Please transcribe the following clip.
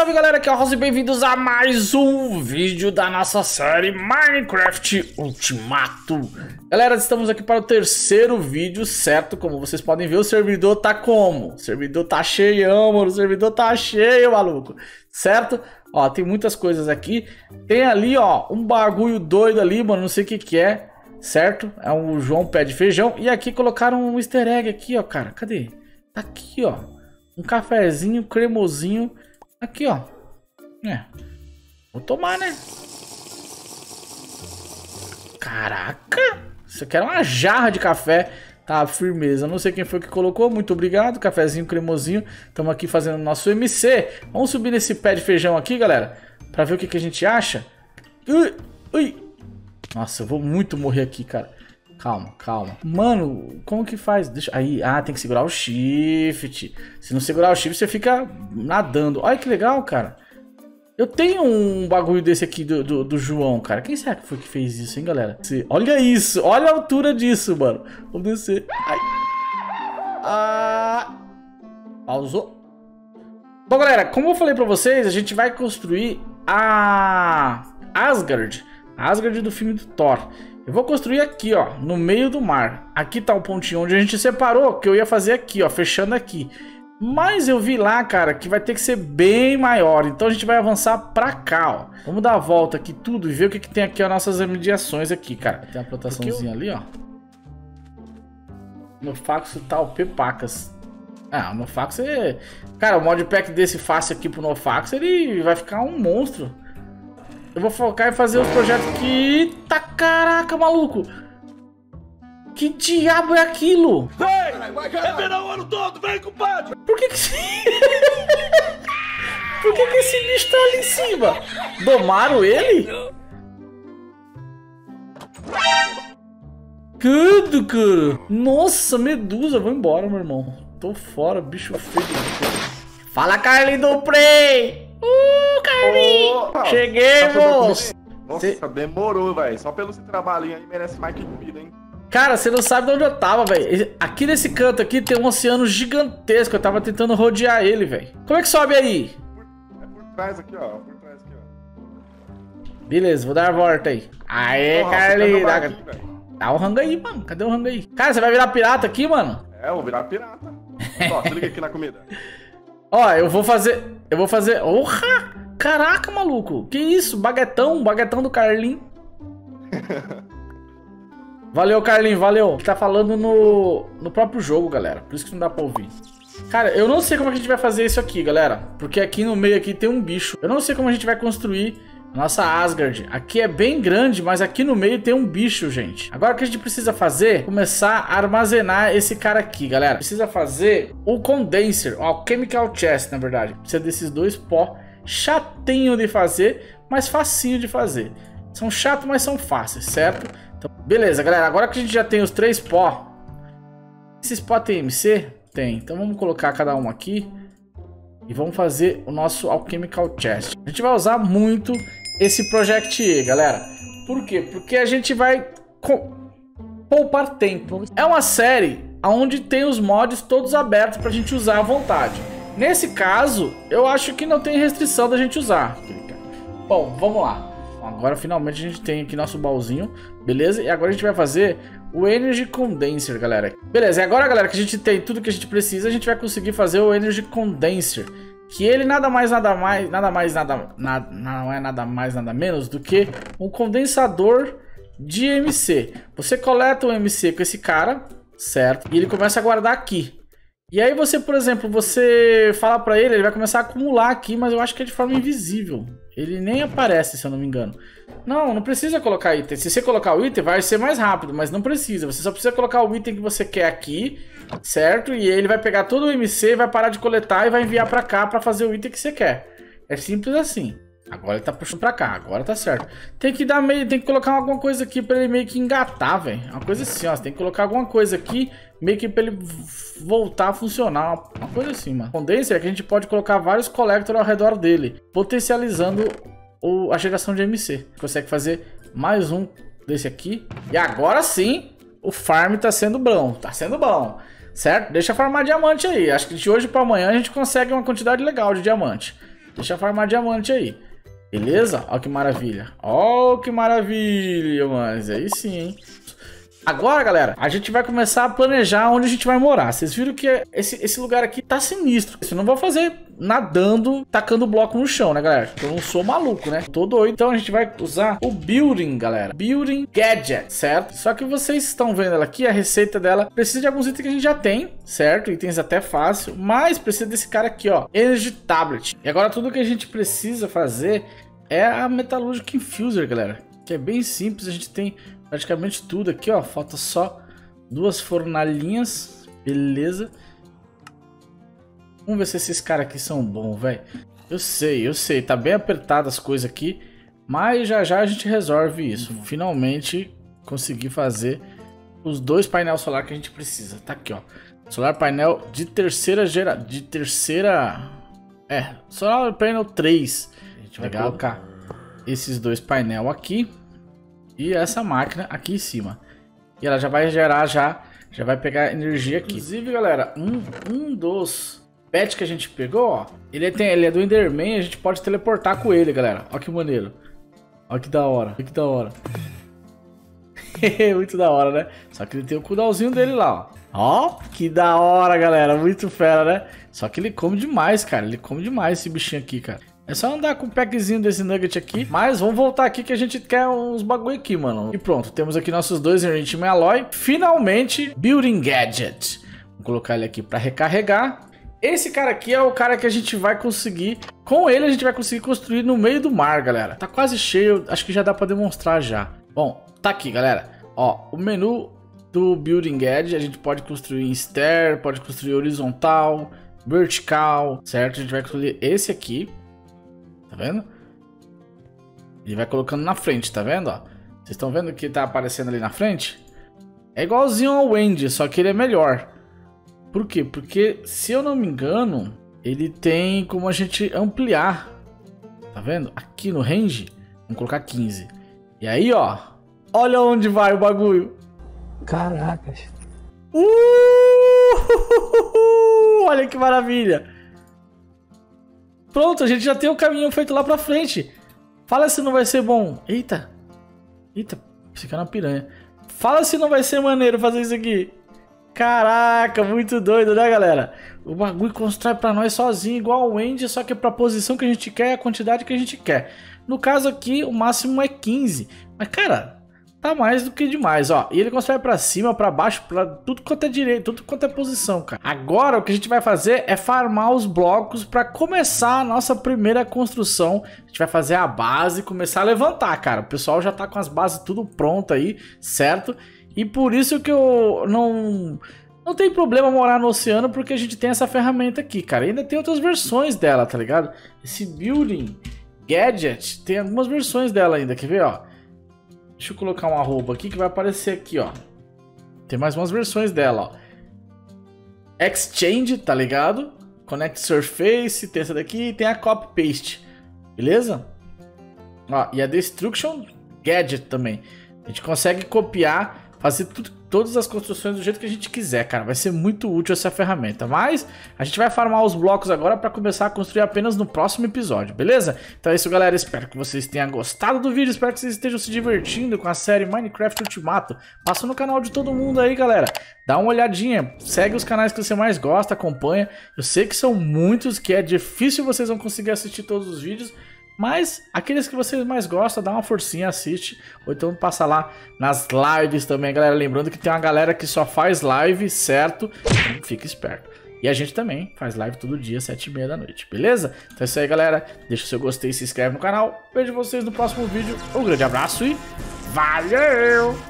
Salve, galera, aqui é o Rosa e bem-vindos a mais um vídeo da nossa série Minecraft Ultimato Galera, estamos aqui para o terceiro vídeo, certo? Como vocês podem ver, o servidor tá como? O servidor tá cheião, mano, o servidor tá cheio, maluco Certo? Ó, tem muitas coisas aqui Tem ali, ó, um bagulho doido ali, mano, não sei o que que é Certo? É um João Pé de Feijão E aqui colocaram um easter egg aqui, ó, cara, cadê? Tá aqui, ó Um cafezinho cremosinho Aqui, ó. É. Vou tomar, né? Caraca! Isso aqui era uma jarra de café. Tá, firmeza. Não sei quem foi que colocou. Muito obrigado. Cafezinho cremosinho. Estamos aqui fazendo nosso MC. Vamos subir nesse pé de feijão aqui, galera. Pra ver o que, que a gente acha. Ui, ui. Nossa, eu vou muito morrer aqui, cara. Calma, calma. Mano, como que faz? Deixa... Aí, ah, tem que segurar o shift. Se não segurar o shift, você fica nadando. Olha que legal, cara. Eu tenho um bagulho desse aqui do, do, do, João, cara. Quem será que foi que fez isso, hein, galera? Olha isso. Olha a altura disso, mano. Vamos descer. Ai. Ah. Pausou. Bom, galera, como eu falei pra vocês, a gente vai construir a Asgard. Asgard do filme do Thor. Eu vou construir aqui, ó, no meio do mar. Aqui tá o pontinho onde a gente separou, que eu ia fazer aqui, ó, fechando aqui. Mas eu vi lá, cara, que vai ter que ser bem maior. Então a gente vai avançar pra cá, ó. Vamos dar a volta aqui tudo e ver o que, que tem aqui as nossas mediações aqui, cara. Tem uma plantaçãozinha eu... ali, ó. No Fax tá o Pepacas. Ah, o Nofax é... Cara, o modpack desse fácil aqui pro Nofax, ele vai ficar um monstro. Eu vou focar em fazer os projetos que... Tá caraca, maluco! Que diabo é aquilo? Vem! É verão o ano todo, vem, compadre! Por que que... Por que que esse bicho tá ali em cima? Domaram ele? Tudo, cara! Nossa, medusa, vou embora, meu irmão. Tô fora, bicho feio. Fala, Carlinhos do Prey! Uh, Carlinhos! Oh, Cheguei, moço! Nossa, Cê... demorou, velho. Só pelo seu trabalhinho aí merece mais que comida, hein? Cara, você não sabe de onde eu tava, velho. Aqui nesse canto aqui tem um oceano gigantesco. Eu tava tentando rodear ele, velho. Como é que sobe aí? Por, é por trás aqui, ó. Por trás aqui, ó. Beleza, vou dar a volta aí. Aê, oh, Carlinhos! Dá... dá o rango aí, mano. Cadê o rango aí? Cara, você vai virar pirata aqui, mano? É, eu vou virar pirata. Ó, se liga aqui na comida. Ó, eu vou fazer... Eu vou fazer... Orra! Caraca, maluco. Que isso? Baguetão. Baguetão do Carlin. valeu, Carlin. Valeu. Tá falando no, no próprio jogo, galera. Por isso que não dá pra ouvir. Cara, eu não sei como a gente vai fazer isso aqui, galera. Porque aqui no meio aqui tem um bicho. Eu não sei como a gente vai construir nossa Asgard. Aqui é bem grande, mas aqui no meio tem um bicho, gente. Agora o que a gente precisa fazer? Começar a armazenar esse cara aqui, galera. Precisa fazer o condenser, o chemical chest, na verdade. Precisa desses dois pó. Chatinho de fazer, mas facinho de fazer. São chatos, mas são fáceis, certo? Então, beleza, galera. Agora que a gente já tem os três pó. Esses pó tem MC? Tem. Então vamos colocar cada um aqui. E vamos fazer o nosso Alchemical Chest. A gente vai usar muito esse Project E, galera. Por quê? Porque a gente vai poupar tempo. É uma série onde tem os mods todos abertos para a gente usar à vontade. Nesse caso, eu acho que não tem restrição da gente usar. Bom, vamos lá. Agora finalmente a gente tem aqui nosso baúzinho, beleza? E agora a gente vai fazer o Energy Condenser, galera. Beleza, e agora, galera, que a gente tem tudo que a gente precisa, a gente vai conseguir fazer o Energy Condenser. Que ele nada mais, nada mais, nada mais, nada, nada, não é nada mais, nada menos do que um condensador de MC. Você coleta o MC com esse cara, certo? E ele começa a guardar aqui. E aí você, por exemplo, você fala para ele, ele vai começar a acumular aqui, mas eu acho que é de forma invisível. Ele nem aparece, se eu não me engano. Não, não precisa colocar item. Se você colocar o item, vai ser mais rápido, mas não precisa. Você só precisa colocar o item que você quer aqui, certo? E ele vai pegar todo o MC, vai parar de coletar e vai enviar pra cá pra fazer o item que você quer. É simples assim. Agora ele tá puxando pra cá, agora tá certo. Tem que dar meio, tem que colocar alguma coisa aqui pra ele meio que engatar, velho. Uma coisa assim, ó. Tem que colocar alguma coisa aqui, meio que pra ele voltar a funcionar. Uma coisa assim, mano. Condenser é que a gente pode colocar vários collector ao redor dele, potencializando o, a geração de MC. Consegue fazer mais um desse aqui. E agora sim, o farm tá sendo bom. Tá sendo bom. Certo? Deixa farmar diamante aí. Acho que de hoje para amanhã a gente consegue uma quantidade legal de diamante. Deixa farmar diamante aí. Beleza? Ó que maravilha. Ó que maravilha, mas aí sim, hein? Agora, galera, a gente vai começar a planejar onde a gente vai morar. Vocês viram que esse, esse lugar aqui tá sinistro. Eu não vou fazer nadando, tacando bloco no chão, né, galera? Eu não sou maluco, né? Tô doido. Então a gente vai usar o Building, galera. Building Gadget, certo? Só que vocês estão vendo ela aqui, a receita dela precisa de alguns itens que a gente já tem, certo? Itens até fácil, mas precisa desse cara aqui, ó. Energy Tablet. E agora tudo que a gente precisa fazer é a Metallurgic Infuser, galera. Que é bem simples, a gente tem praticamente tudo aqui, ó. Falta só duas fornalhinhas. Beleza. Vamos ver se esses caras aqui são bons, velho. Eu sei, eu sei. Tá bem apertado as coisas aqui. Mas já já a gente resolve isso. Finalmente consegui fazer os dois painéis solar que a gente precisa. Tá aqui, ó. Solar painel de terceira gera... De terceira... É, solar painel 3. A gente vai colocar esses dois painel aqui e essa máquina aqui em cima. E ela já vai gerar já, já vai pegar energia aqui. Inclusive, galera, um, um dos pets que a gente pegou, ó, ele, tem, ele é do Enderman, a gente pode teleportar com ele, galera. Ó que maneiro. Ó que da hora, ó que da hora. Muito da hora, né? Só que ele tem o cooldownzinho dele lá, ó. Ó, que da hora, galera. Muito fera, né? Só que ele come demais, cara. Ele come demais esse bichinho aqui, cara. É só andar com o packzinho desse nugget aqui. Mas vamos voltar aqui que a gente quer uns bagulho aqui, mano. E pronto, temos aqui nossos dois Enrichment Alloy. Finalmente, Building Gadget. Vou colocar ele aqui para recarregar. Esse cara aqui é o cara que a gente vai conseguir... Com ele a gente vai conseguir construir no meio do mar, galera. Tá quase cheio, acho que já dá para demonstrar já. Bom, tá aqui, galera. Ó, o menu do Building Gadget, a gente pode construir em stair, pode construir horizontal, vertical, certo? A gente vai construir esse aqui. Tá vendo? Ele vai colocando na frente, tá vendo? Vocês estão vendo que tá aparecendo ali na frente? É igualzinho ao Wendy, só que ele é melhor. Por quê? Porque, se eu não me engano, ele tem como a gente ampliar. Tá vendo? Aqui no range, vamos colocar 15. E aí, ó, olha onde vai o bagulho. Caracas. Uh! Olha que maravilha. Pronto, a gente já tem o caminho feito lá pra frente. Fala se não vai ser bom. Eita. Eita, fica na piranha. Fala se não vai ser maneiro fazer isso aqui. Caraca, muito doido, né, galera? O bagulho constrói pra nós sozinho, igual o Wendy, só que pra posição que a gente quer, a quantidade que a gente quer. No caso aqui, o máximo é 15. Mas, cara, tá mais do que demais, ó. E ele constrói para cima, para baixo, para tudo quanto é direito, tudo quanto é posição, cara. Agora o que a gente vai fazer é farmar os blocos para começar a nossa primeira construção. A gente vai fazer a base e começar a levantar, cara. O pessoal já tá com as bases tudo pronto aí, certo? E por isso que eu não não tem problema morar no oceano porque a gente tem essa ferramenta aqui, cara. E ainda tem outras versões dela, tá ligado? Esse building gadget tem algumas versões dela ainda, quer ver, ó? Deixa eu colocar um arroba aqui que vai aparecer aqui, ó. Tem mais umas versões dela, ó. Exchange, tá ligado? Connect Surface, tem essa daqui e tem a Copy Paste. Beleza? Ó, e a Destruction Gadget também. A gente consegue copiar, fazer tudo todas as construções do jeito que a gente quiser, cara. Vai ser muito útil essa ferramenta. Mas a gente vai farmar os blocos agora para começar a construir apenas no próximo episódio, beleza? Então é isso, galera. Espero que vocês tenham gostado do vídeo. Espero que vocês estejam se divertindo com a série Minecraft Ultimato. Passa no canal de todo mundo aí, galera. Dá uma olhadinha, segue os canais que você mais gosta, acompanha. Eu sei que são muitos, que é difícil vocês vão conseguir assistir todos os vídeos, mas aqueles que vocês mais gostam, dá uma forcinha, assiste. Ou então passa lá nas lives também, galera. Lembrando que tem uma galera que só faz live, certo? Então fica esperto. E a gente também faz live todo dia, 7 e meia da noite, beleza? Então é isso aí, galera. Deixa o seu gostei, se inscreve no canal. Vejo vocês no próximo vídeo. Um grande abraço e valeu!